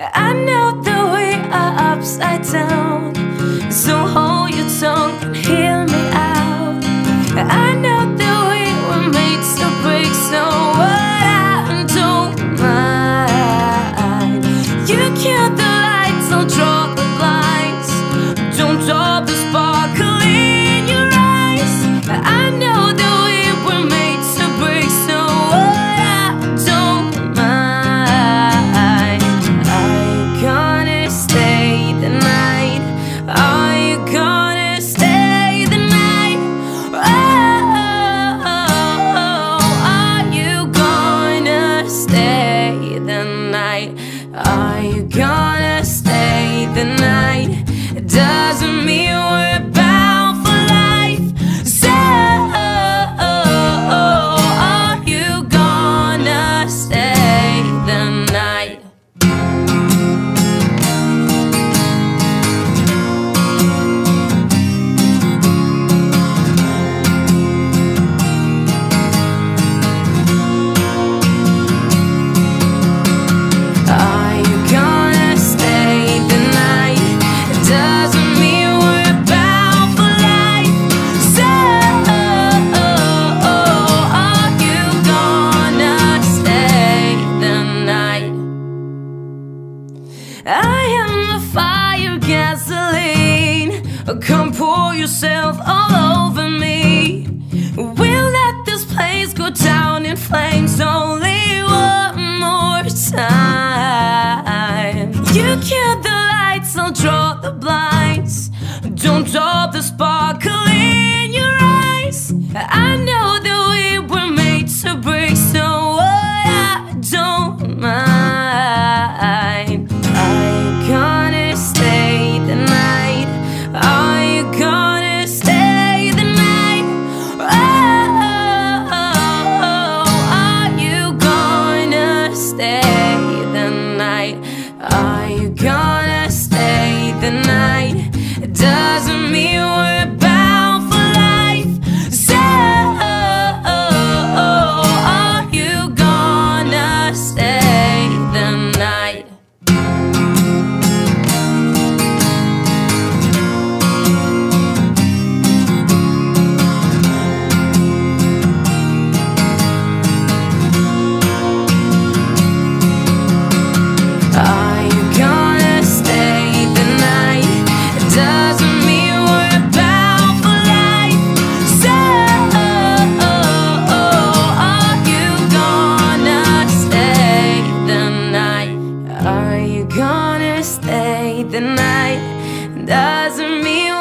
I know that we are upside down, so right. Are you gonna yourself all over me. We'll let this place go down in flames only one more time. You can. you gonna stay the night? Doesn't mean